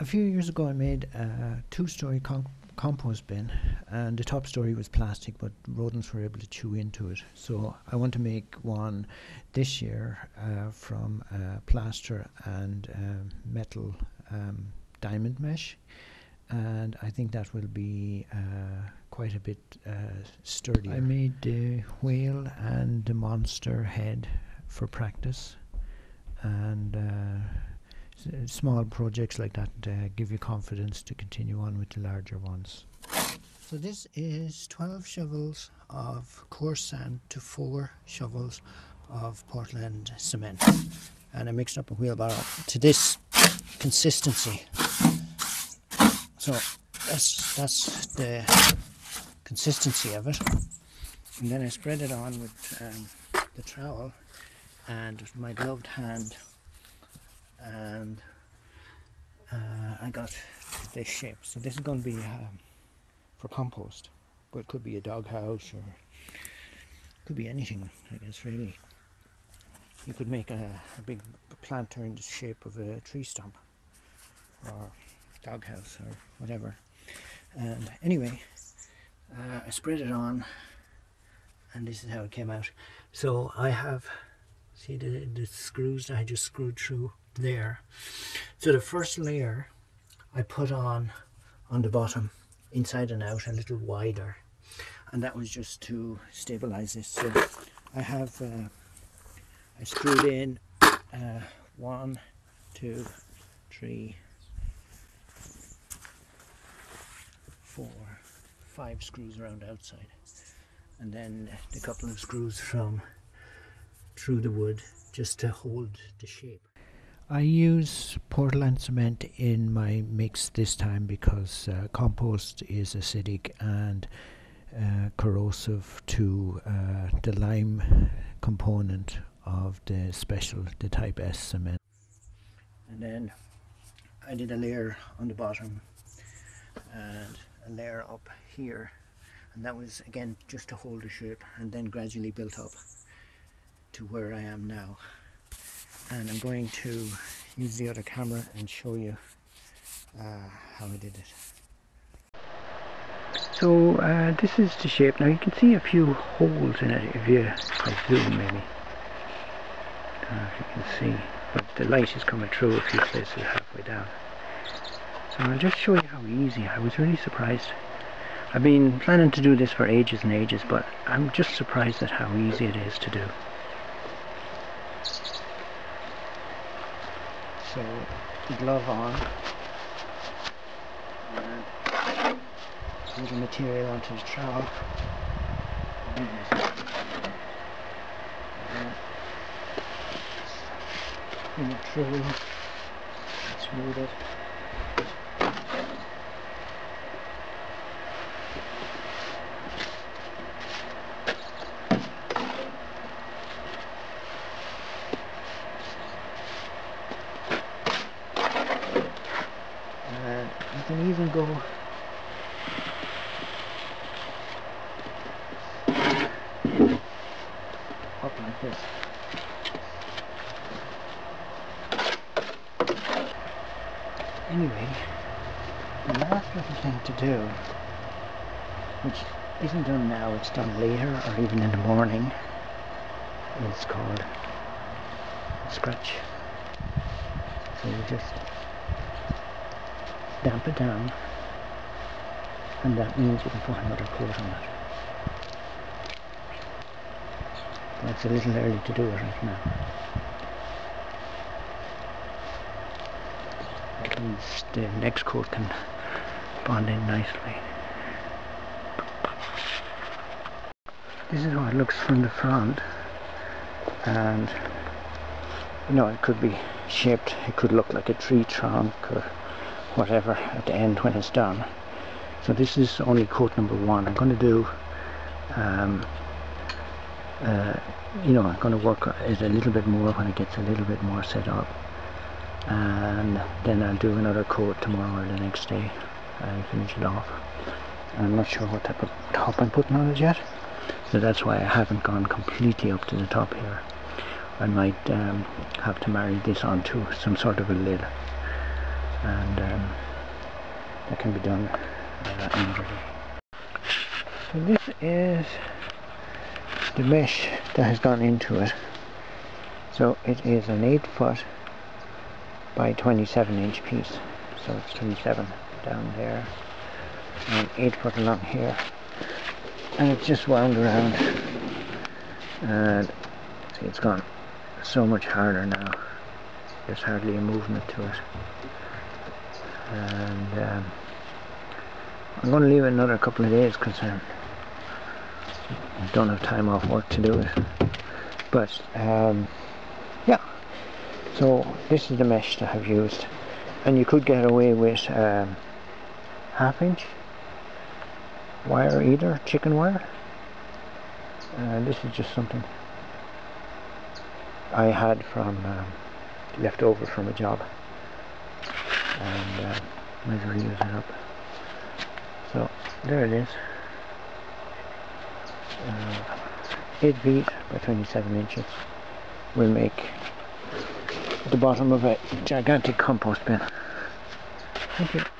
A few years ago, I made a two-story com- compost bin, and the top story was plastic, but rodents were able to chew into it. So I want to make one this year uh, from uh, plaster and uh, metal um, diamond mesh, and I think that will be uh, quite a bit uh, sturdier. I made the whale and the monster head for practice, and uh, small projects like that uh, give you confidence to continue on with the larger ones. So this is 12 shovels of coarse sand to 4 shovels of Portland cement. And I mixed up a wheelbarrow to this consistency. So that's that's the consistency of it. And then I spread it on with um, the trowel and my gloved hand and uh, I got this shape. So this is going to be um, for compost, but it could be a doghouse or could be anything. I guess really. You could make a, a big planter in the shape of a tree stump or doghouse or whatever. And anyway, uh, I spread it on, and this is how it came out. So I have see the the screws that I just screwed through there. So the first layer I put on on the bottom, inside and out, a little wider, and that was just to stabilize this. So I have uh, I screwed in uh, one, two, three, four, five screws around outside, and then a couple of screws from through the wood just to hold the shape. I use Portland cement in my mix this time because uh, compost is acidic and uh, corrosive to uh, the lime component of the special, the type S cement. And then I did a layer on the bottom and a layer up here, and that was again just to hold the shape, and then gradually built up to where I am now. And I'm going to use the other camera and show you uh, how I did it. So uh, this is the shape. Now you can see a few holes in it if you I zoom maybe. Know if you can see, but the light is coming through a few places halfway down. So I'll just show you how easy. I was really surprised. I've been planning to do this for ages and ages, but I'm just surprised at how easy it is to do. So, glove on, a little material onto the trowel. And it through, smooth it. And you can even up like this. Anyway, the last little thing to do, which isn't done now, it's done later or even in the morning, is called scratch. So you just damp it down and that means you can put another coat on it. But it's a little early to do it right now. At least the next coat can bond in nicely. This is how it looks from the front and you know it could be shaped, it could look like a tree trunk or whatever at the end when it's done. So this is only coat number one. I'm going to do, um, uh, you know, I'm going to work it a little bit more when it gets a little bit more set up. And then I'll do another coat tomorrow or the next day and finish it off. I'm not sure what type of top I'm putting on it yet. So that's why I haven't gone completely up to the top here. I might um, have to marry this onto some sort of a lid and um, that can be done uh. So this is the mesh that has gone into it. So it is an 8 foot by 27 inch piece. So it's 27 down there and 8 foot along here. And it's just wound around and see it's gone so much harder now. There's hardly a movement to it. And um, I'm going to leave it another couple of days because I don't have time off work to do it. But um, yeah, so this is the mesh that I've used, and you could get away with um, half inch wire either, chicken wire. And this is just something I had from um, left over from a job, and uh, might as well use it up. So there it is. Uh, 8 feet by 27 inches will make the bottom of a gigantic compost bin. Thank you.